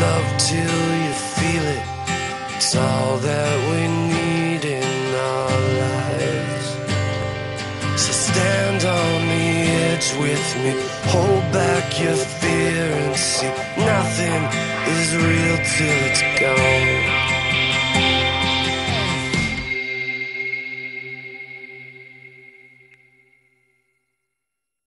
love till you feel it. It's all that we need in our lives. So stand on the edge with me. Hold back your fear and see nothing is real till it's gone.